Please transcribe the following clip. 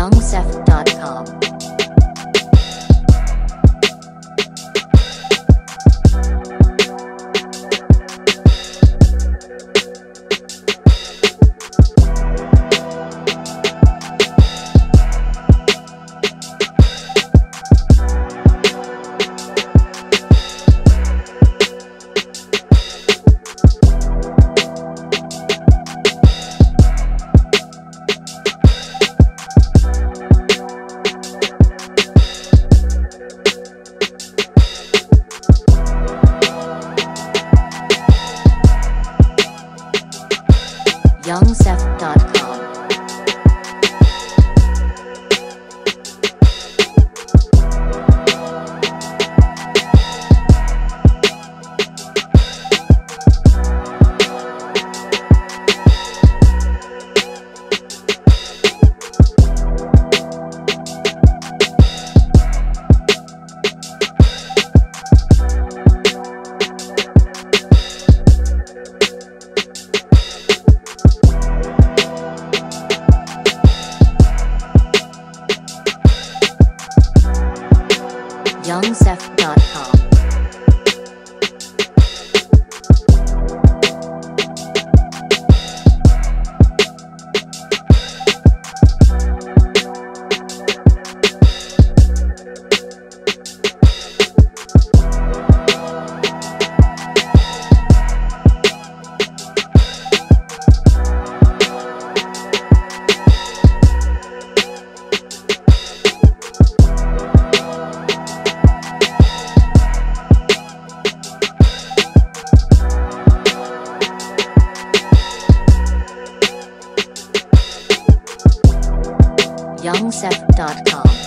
youngseth.com. podcast.com. youngsef.com. youngchef.com.